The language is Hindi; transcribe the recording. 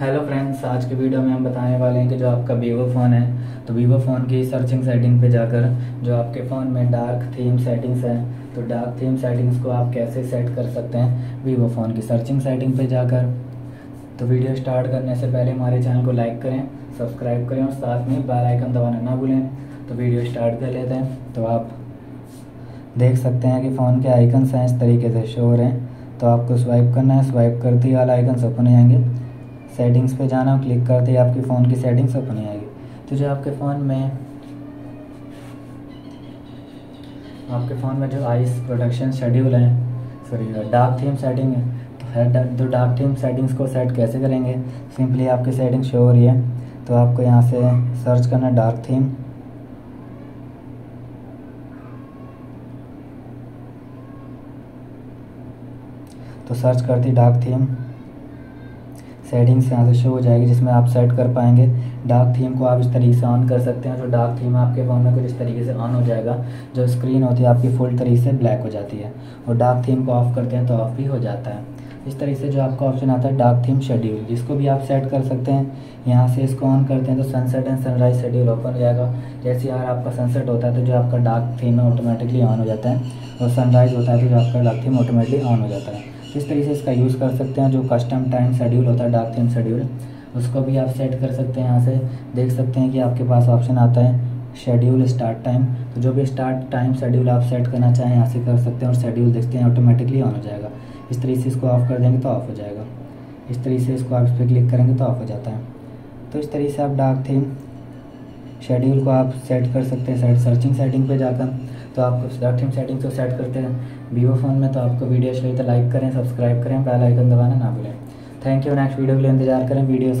हेलो फ्रेंड्स आज के वीडियो में हम बताने वाले हैं कि जो आपका वीवो फ़ोन है तो वीवो फ़ोन की सर्चिंग सेटिंग पे जाकर जो आपके फ़ोन में डार्क थीम सेटिंग्स हैं तो डार्क थीम सेटिंग्स को आप कैसे सेट कर सकते हैं वीवो फ़ोन की सर्चिंग सेटिंग पे जाकर। तो वीडियो स्टार्ट करने से पहले हमारे चैनल को लाइक करें सब्सक्राइब करें और साथ में बेल आइकन दबाना ना भूलें। तो वीडियो स्टार्ट कर लेते हैं। तो आप देख सकते हैं कि फ़ोन के आइकन्स हैं, इस तरीके से शो हो रहे हैं। तो आपको स्वाइप करना है स्वाइप करते ही वाला आइकन्स ओपन हो जाएँगे। सेटिंग्स पे जाना क्लिक करते ही आपके फ़ोन की सेटिंग्स ओपन जाएगी। तो जो आपके फ़ोन में, आपके फ़ोन में जो आइस प्रोडक्शन शेड्यूल है सॉरी डार्क थीम सेटिंग है तो है तो डार्क थीम सेटिंग्स को सेट कैसे करेंगे? सिंपली आपकी सेटिंग शो हो रही है तो आपको यहाँ से सर्च करना डार्क थीम तो सर्च करती डार्क थीम सेटिंग्स यहाँ से शो हो जाएगी जिसमें आप सेट कर पाएँगे। डार्क थीम को आप इस तरीके से ऑन कर सकते हैं। जो डार्क थीम आपके फ़ोन में कुछ इस तरीके से ऑन हो जाएगा। जो स्क्रीन होती है, आपकी फुल तरीके से ब्लैक हो जाती है। और डार्क थीम को ऑफ़ करते हैं तो ऑफ़ भी हो जाता है। इस तरीके से जो आपका ऑप्शन आता है डार्क थीम शेड्यूल जिसको भी आप सेट कर सकते हैं, यहाँ से इसको ऑन करते हैं तो sunset and sunrise schedule open हो जाएगा। जैसे यार आपका सनसेट होता है तो जो आपका डार्क थीम ऑटोमेटिकली ऑन हो जाता है। और सनराइज होता है तो जो आपका डार्क थीम ऑटोमेटिकली ऑन हो जाता है। किस तरीके से इसका यूज़ कर सकते हैं, जो कस्टम टाइम शेड्यूल होता है डार्क थीम शेड्यूल उसको भी आप सेट कर सकते हैं यहाँ से। देख सकते हैं कि आपके पास ऑप्शन आता है शेड्यूल स्टार्ट टाइम तो जो भी स्टार्ट टाइम शेड्यूल आप सेट करना चाहें, यहाँ से कर सकते हैं और शेड्यूल देखते हैं ऑटोमेटिकली ऑन हो जाएगा। इस तरीके से इसको ऑफ़ कर देंगे तो ऑफ़ हो जाएगा। इस तरीके से इसको आप इस पर क्लिक करेंगे तो ऑफ़ हो जाता है। तो इस तरीके से आप डार्क थीम शेड्यूल को आप सेट कर सकते हैं सर्चिंग सेटिंग पे जाकर। तो आपको डार्क डॉक्यूम सेटिंग्स को सेट करते हैं। वीवो फ़ोन में तो आपको वीडियो अच्छी लगी तो लाइक करें सब्सक्राइब करें बेल आइकन दबाना ना भूलें। थैंक यू नेक्स्ट वीडियो के लिए इंतज़ार करें। वीडियो